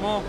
も